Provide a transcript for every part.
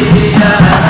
Yeah.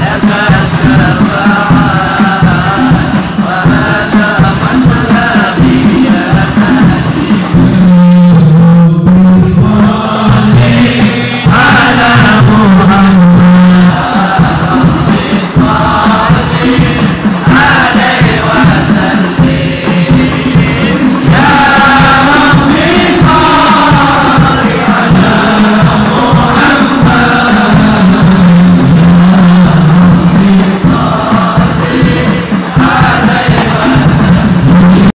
Yeah.